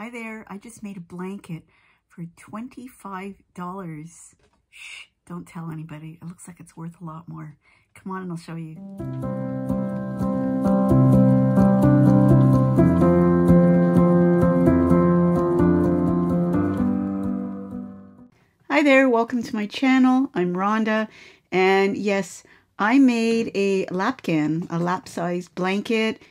Hi there, I just made a blanket for $25. Shh, don't tell anybody. It looks like it's worth a lot more. Come on and I'll show you. Hi there, welcome to my channel. I'm Rhonda, and yes, I made a lapgan, a lap-sized blanket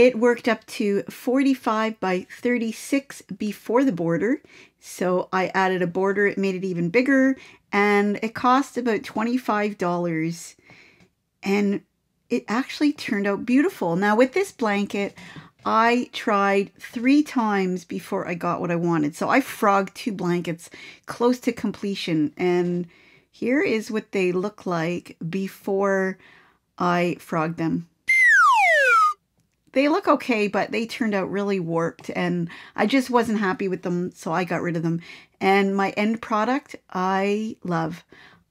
it worked up to 45 by 36 before the border. So I added a border, it made it even bigger, and it cost about $25. And it actually turned out beautiful. Now with this blanket, I tried three times before I got what I wanted. So I frogged two blankets close to completion. And here is what they look like before I frogged them they look okay, but they turned out really warped and I just wasn't happy with them, so I got rid of them. And my end product, I love.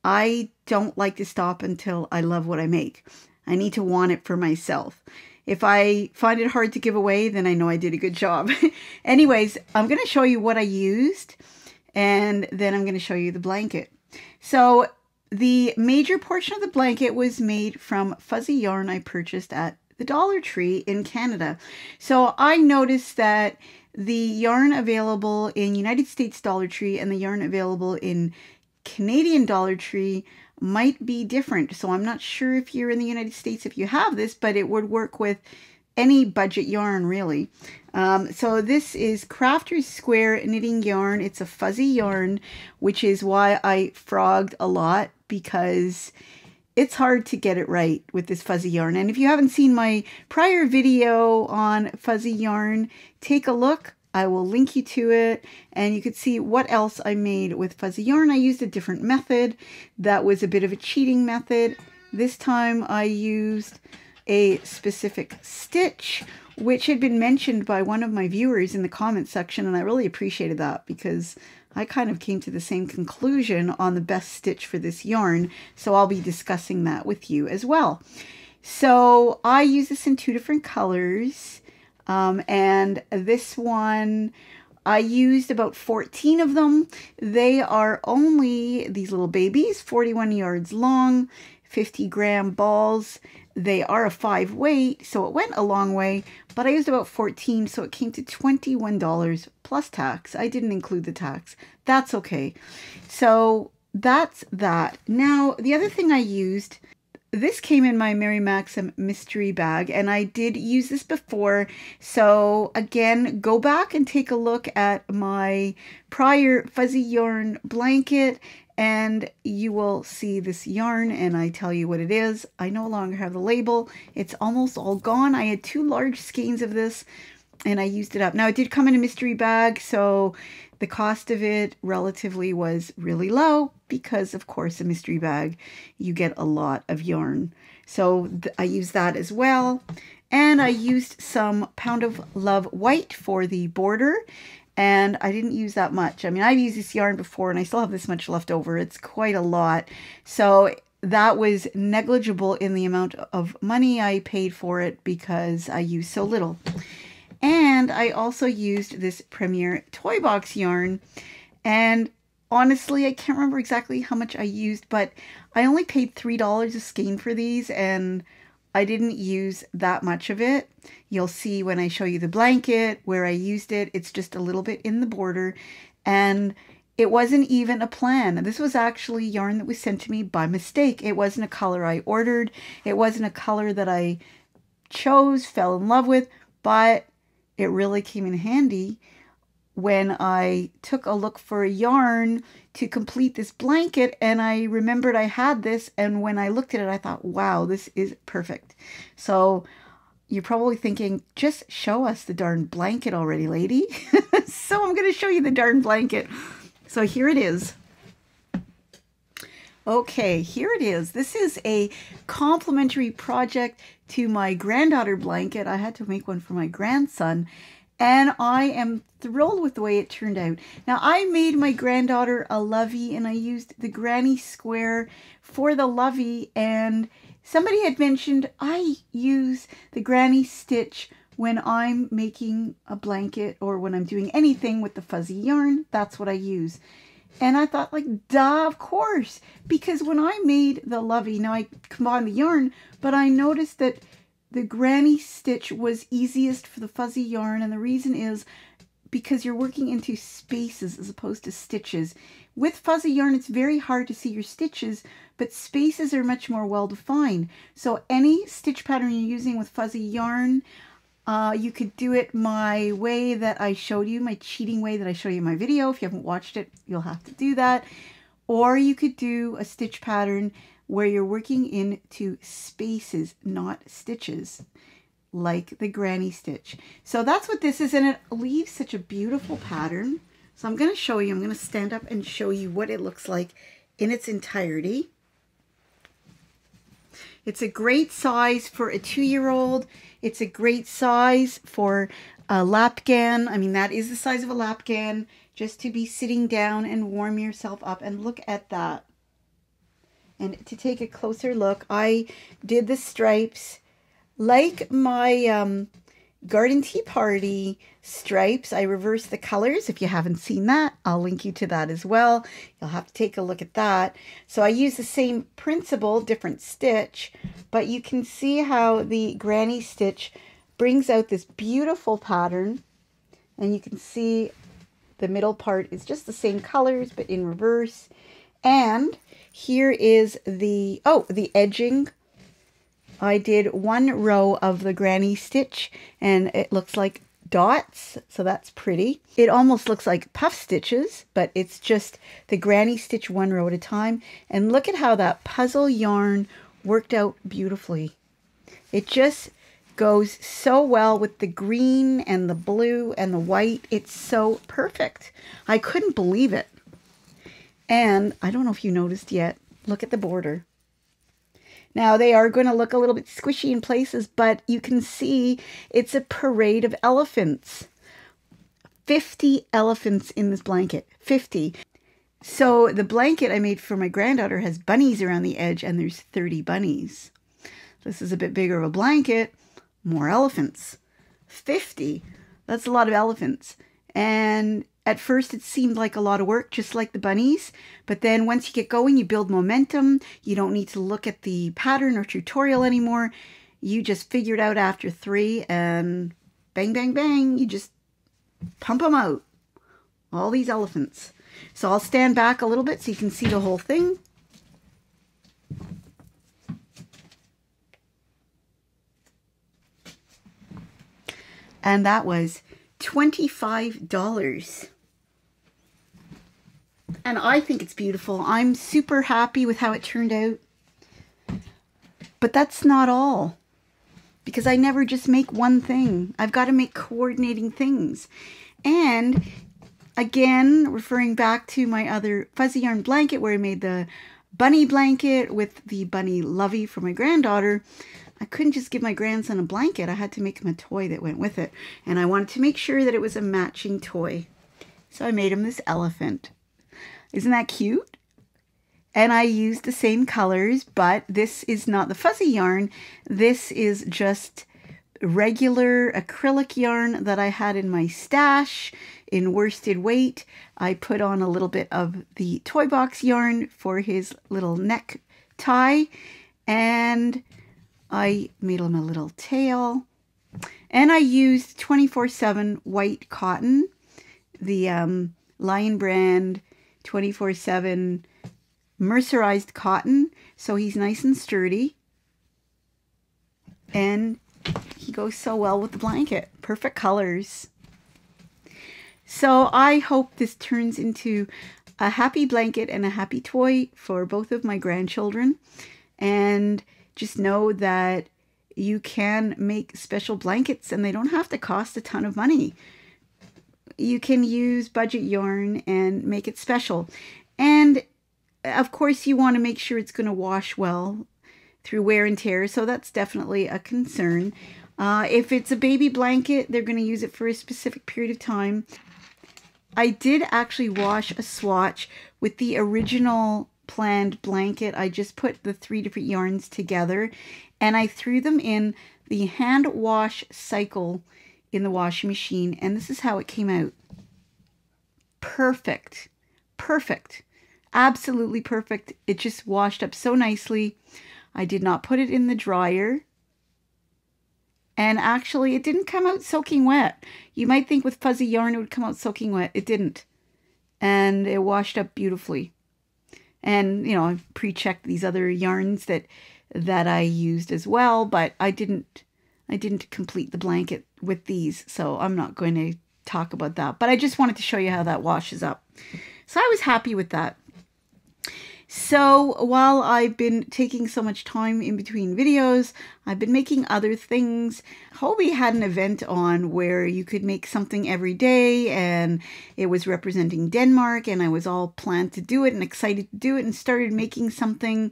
I don't like to stop until I love what I make. I need to want it for myself. If I find it hard to give away, then I know I did a good job. Anyways, I'm going to show you what I used and then I'm going to show you the blanket. So the major portion of the blanket was made from fuzzy yarn I purchased at the Dollar Tree in Canada. So I noticed that the yarn available in United States Dollar Tree and the yarn available in Canadian Dollar Tree might be different. So I'm not sure if you're in the United States if you have this, but it would work with any budget yarn really. Um, so this is Crafter's Square knitting yarn. It's a fuzzy yarn, which is why I frogged a lot because it's hard to get it right with this fuzzy yarn. And if you haven't seen my prior video on fuzzy yarn, take a look. I will link you to it and you could see what else I made with fuzzy yarn. I used a different method that was a bit of a cheating method. This time I used a specific stitch which had been mentioned by one of my viewers in the comment section and I really appreciated that because I kind of came to the same conclusion on the best stitch for this yarn, so I'll be discussing that with you as well. So I use this in two different colors, um, and this one, I used about 14 of them. They are only these little babies, 41 yards long, 50 gram balls. They are a five weight, so it went a long way, but I used about 14, so it came to $21 plus tax. I didn't include the tax. That's okay. So that's that. Now, the other thing I used, this came in my Mary Maxim mystery bag, and I did use this before. So again, go back and take a look at my prior fuzzy yarn blanket and you will see this yarn and I tell you what it is. I no longer have the label. It's almost all gone. I had two large skeins of this and I used it up. Now it did come in a mystery bag, so the cost of it relatively was really low because of course a mystery bag, you get a lot of yarn. So I used that as well. And I used some Pound of Love White for the border and I didn't use that much. I mean, I've used this yarn before and I still have this much left over. It's quite a lot. So that was negligible in the amount of money I paid for it because I used so little. And I also used this Premier Toy Box yarn. And honestly, I can't remember exactly how much I used, but I only paid $3 a skein for these and I didn't use that much of it. You'll see when I show you the blanket where I used it, it's just a little bit in the border and it wasn't even a plan. This was actually yarn that was sent to me by mistake. It wasn't a color I ordered. It wasn't a color that I chose, fell in love with, but it really came in handy when I took a look for a yarn to complete this blanket and I remembered I had this and when I looked at it I thought wow this is perfect. So you're probably thinking just show us the darn blanket already lady. So I'm gonna show you the darn blanket. So here it is. Okay here it is. This is a complimentary project to my granddaughter blanket. I had to make one for my grandson and I am thrilled with the way it turned out. Now, I made my granddaughter a lovey, and I used the granny square for the lovey, and somebody had mentioned I use the granny stitch when I'm making a blanket or when I'm doing anything with the fuzzy yarn, that's what I use. And I thought like, duh, of course. Because when I made the lovey, now I combined the yarn, but I noticed that the granny stitch was easiest for the fuzzy yarn. And the reason is because you're working into spaces as opposed to stitches. With fuzzy yarn, it's very hard to see your stitches, but spaces are much more well defined. So any stitch pattern you're using with fuzzy yarn, uh, you could do it my way that I showed you, my cheating way that I showed you in my video. If you haven't watched it, you'll have to do that. Or you could do a stitch pattern where you're working into spaces, not stitches, like the granny stitch. So that's what this is, and it leaves such a beautiful pattern. So I'm going to show you, I'm going to stand up and show you what it looks like in its entirety. It's a great size for a two-year-old. It's a great size for a lapgan. I mean, that is the size of a lapgan, just to be sitting down and warm yourself up. And look at that. And to take a closer look, I did the stripes like my um, Garden Tea Party stripes. I reversed the colors. If you haven't seen that, I'll link you to that as well. You'll have to take a look at that. So I use the same principle, different stitch, but you can see how the granny stitch brings out this beautiful pattern. And you can see the middle part is just the same colors, but in reverse. And here is the, oh, the edging I did one row of the granny stitch and it looks like dots, so that's pretty. It almost looks like puff stitches, but it's just the granny stitch one row at a time. And look at how that puzzle yarn worked out beautifully. It just goes so well with the green and the blue and the white. It's so perfect. I couldn't believe it. And I don't know if you noticed yet, look at the border. Now they are going to look a little bit squishy in places, but you can see it's a parade of elephants. 50 elephants in this blanket. 50. So the blanket I made for my granddaughter has bunnies around the edge and there's 30 bunnies. This is a bit bigger of a blanket, more elephants. 50. That's a lot of elephants. And at first, it seemed like a lot of work, just like the bunnies. But then once you get going, you build momentum. You don't need to look at the pattern or tutorial anymore. You just figure it out after three and bang, bang, bang. You just pump them out. All these elephants. So I'll stand back a little bit so you can see the whole thing. And that was $25 and I think it's beautiful. I'm super happy with how it turned out. But that's not all. Because I never just make one thing. I've got to make coordinating things. And again, referring back to my other fuzzy yarn blanket where I made the bunny blanket with the bunny lovey for my granddaughter, I couldn't just give my grandson a blanket. I had to make him a toy that went with it. And I wanted to make sure that it was a matching toy. So I made him this elephant. Isn't that cute? And I used the same colors, but this is not the fuzzy yarn. This is just regular acrylic yarn that I had in my stash in worsted weight. I put on a little bit of the toy box yarn for his little neck tie and I made him a little tail. And I used 24-7 white cotton, the um, Lion Brand 24-7 mercerized cotton. So he's nice and sturdy. And he goes so well with the blanket. Perfect colors. So I hope this turns into a happy blanket and a happy toy for both of my grandchildren. And just know that you can make special blankets and they don't have to cost a ton of money you can use budget yarn and make it special. And of course you want to make sure it's going to wash well through wear and tear, so that's definitely a concern. Uh, if it's a baby blanket, they're going to use it for a specific period of time. I did actually wash a swatch with the original planned blanket. I just put the three different yarns together and I threw them in the hand wash cycle in the washing machine, and this is how it came out. Perfect. Perfect. Absolutely perfect. It just washed up so nicely. I did not put it in the dryer. And actually, it didn't come out soaking wet. You might think with fuzzy yarn it would come out soaking wet. It didn't. And it washed up beautifully. And, you know, I've pre-checked these other yarns that that I used as well, but I didn't I didn't complete the blanket with these, so I'm not going to talk about that. But I just wanted to show you how that washes up. So I was happy with that. So while I've been taking so much time in between videos, I've been making other things. Hobbii had an event on where you could make something every day and it was representing Denmark and I was all planned to do it and excited to do it and started making something.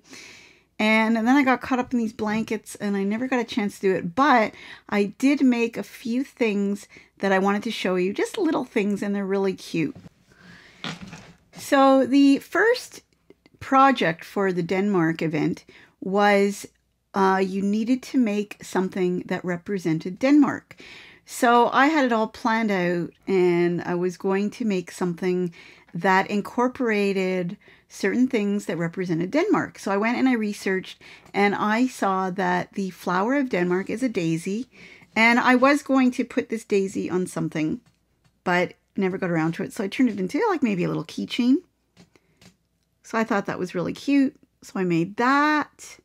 And, and then I got caught up in these blankets and I never got a chance to do it. But I did make a few things that I wanted to show you, just little things, and they're really cute. So the first project for the Denmark event was uh, you needed to make something that represented Denmark. So I had it all planned out and I was going to make something that incorporated certain things that represented Denmark. So I went and I researched and I saw that the flower of Denmark is a daisy. And I was going to put this daisy on something, but never got around to it. So I turned it into like maybe a little keychain. So I thought that was really cute. So I made that.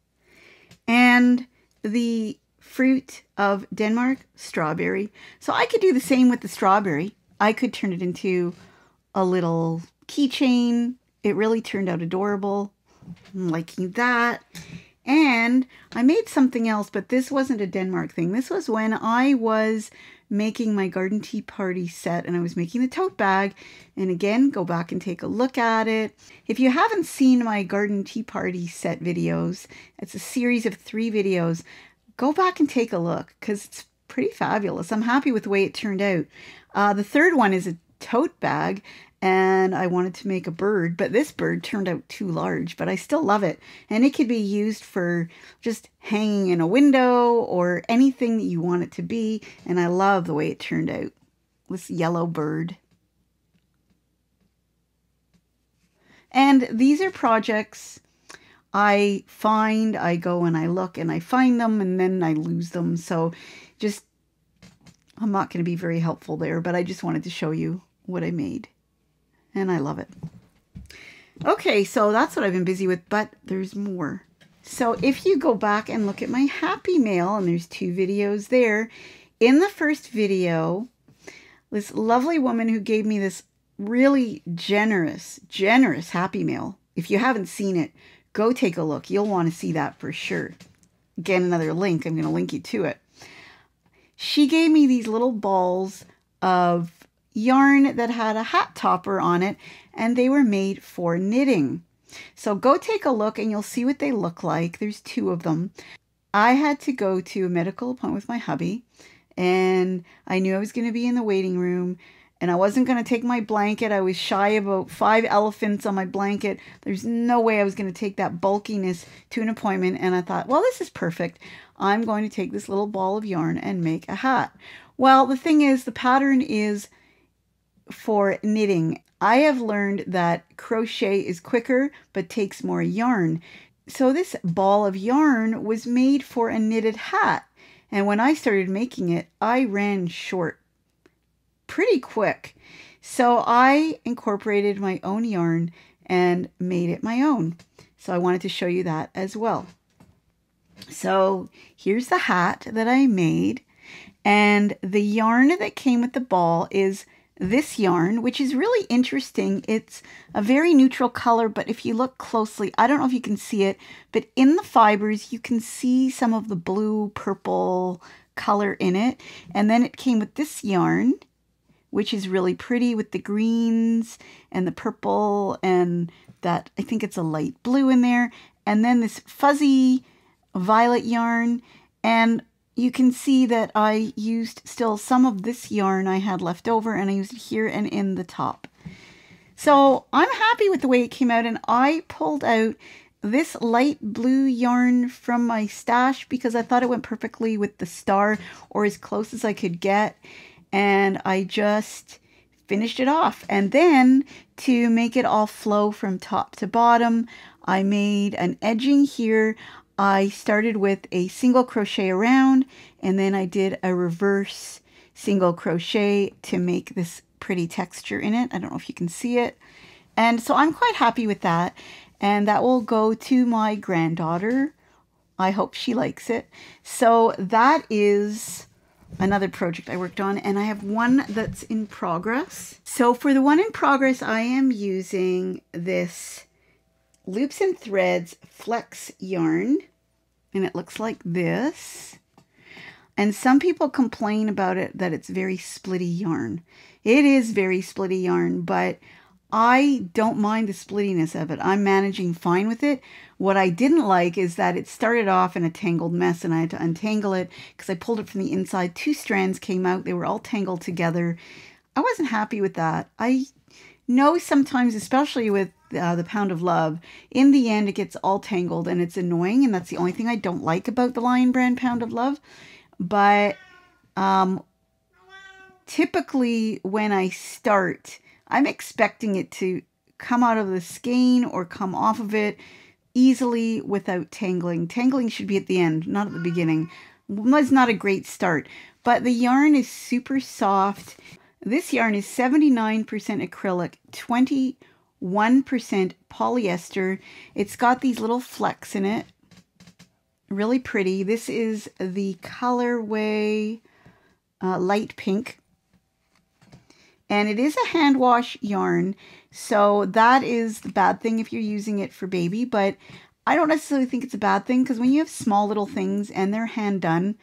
And the fruit of Denmark, strawberry. So I could do the same with the strawberry. I could turn it into a little keychain. It really turned out adorable. I'm liking that. And I made something else, but this wasn't a Denmark thing. This was when I was making my garden tea party set and I was making the tote bag. And again, go back and take a look at it. If you haven't seen my garden tea party set videos, it's a series of three videos. Go back and take a look because it's pretty fabulous. I'm happy with the way it turned out. Uh, the third one is a tote bag and I wanted to make a bird, but this bird turned out too large, but I still love it. And it could be used for just hanging in a window or anything that you want it to be. And I love the way it turned out. This yellow bird. And these are projects I find, I go and I look and I find them and then I lose them. So just, I'm not going to be very helpful there, but I just wanted to show you what I made and I love it. Okay, so that's what I've been busy with, but there's more. So if you go back and look at my happy mail, and there's two videos there, in the first video, this lovely woman who gave me this really generous, generous happy mail. If you haven't seen it, go take a look. You'll want to see that for sure. Again, another link. I'm going to link you to it. She gave me these little balls of yarn that had a hat topper on it and they were made for knitting. So go take a look and you'll see what they look like. There's two of them. I had to go to a medical appointment with my hubby and I knew I was going to be in the waiting room and I wasn't going to take my blanket. I was shy about five elephants on my blanket. There's no way I was going to take that bulkiness to an appointment. And I thought, well, this is perfect. I'm going to take this little ball of yarn and make a hat. Well, the thing is, the pattern is for knitting. I have learned that crochet is quicker but takes more yarn. So this ball of yarn was made for a knitted hat. And when I started making it, I ran short pretty quick. So I incorporated my own yarn and made it my own. So I wanted to show you that as well. So here's the hat that I made. And the yarn that came with the ball is this yarn, which is really interesting. It's a very neutral color, but if you look closely, I don't know if you can see it, but in the fibers, you can see some of the blue, purple color in it. And then it came with this yarn, which is really pretty with the greens and the purple and that, I think it's a light blue in there. And then this fuzzy violet yarn. And you can see that I used still some of this yarn I had left over and I used it here and in the top. So I'm happy with the way it came out and I pulled out this light blue yarn from my stash because I thought it went perfectly with the star or as close as I could get. And I just finished it off. And then to make it all flow from top to bottom, I made an edging here. I started with a single crochet around and then I did a reverse single crochet to make this pretty texture in it. I don't know if you can see it. And so I'm quite happy with that. And that will go to my granddaughter. I hope she likes it. So that is another project I worked on and I have one that's in progress. So for the one in progress, I am using this Loops and Threads Flecks yarn and it looks like this. And some people complain about it that it's very splitty yarn. It is very splitty yarn, but I don't mind the splittiness of it. I'm managing fine with it. What I didn't like is that it started off in a tangled mess and I had to untangle it because I pulled it from the inside. Two strands came out. They were all tangled together. I wasn't happy with that. I know sometimes, especially with uh, the Pound of Love, in the end it gets all tangled and it's annoying. And that's the only thing I don't like about the Lion Brand Pound of Love. But um, typically when I start, I'm expecting it to come out of the skein or come off of it easily without tangling. Tangling should be at the end, not at the beginning. Was not a great start, but the yarn is super soft. This yarn is 79% acrylic, 21% polyester. It's got these little flecks in it. Really pretty. This is the colorway uh, light pink and it is a hand wash yarn. So that is the bad thing if you're using it for baby. But I don't necessarily think it's a bad thing because when you have small little things and they're hand done,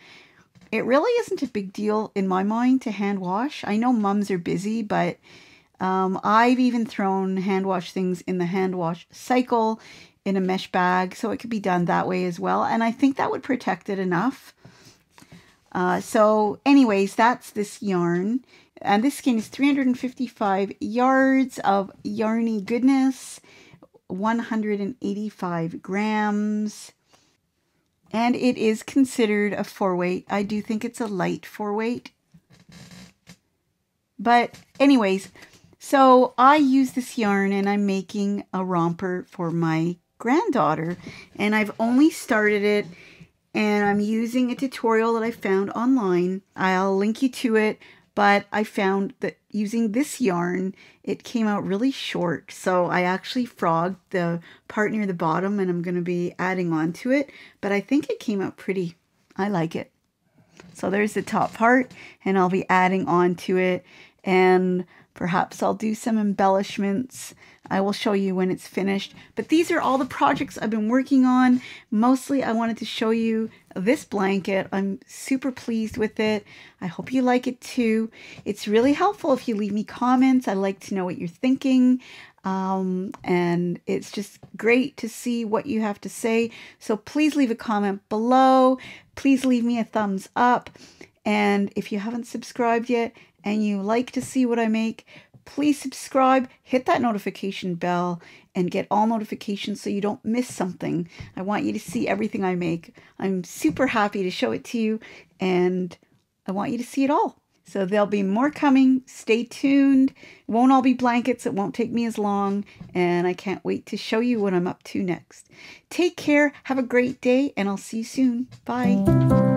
it really isn't a big deal in my mind to hand wash. I know mums are busy, but um, I've even thrown hand wash things in the hand wash cycle in a mesh bag, so it could be done that way as well. And I think that would protect it enough. Uh, so anyways, that's this yarn. And this skein is 355 yards of yarny goodness, 185 grams. And it is considered a four weight. I do think it's a light four weight. But anyways, so I use this yarn and I'm making a romper for my granddaughter. And I've only started it and I'm using a tutorial that I found online. I'll link you to it but I found that using this yarn, it came out really short. So I actually frogged the part near the bottom and I'm going to be adding on to it, but I think it came out pretty. I like it. So there's the top part and I'll be adding on to it and perhaps I'll do some embellishments I will show you when it's finished. But these are all the projects I've been working on. Mostly I wanted to show you this blanket. I'm super pleased with it. I hope you like it too. It's really helpful if you leave me comments. I like to know what you're thinking. Um, and it's just great to see what you have to say. So please leave a comment below. Please leave me a thumbs up. And if you haven't subscribed yet and you like to see what I make, please subscribe, hit that notification bell, and get all notifications so you don't miss something. I want you to see everything I make. I'm super happy to show it to you, and I want you to see it all. So there'll be more coming. Stay tuned. It won't all be blankets. It won't take me as long. And I can't wait to show you what I'm up to next. Take care. Have a great day. And I'll see you soon. Bye.